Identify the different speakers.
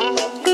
Speaker 1: Música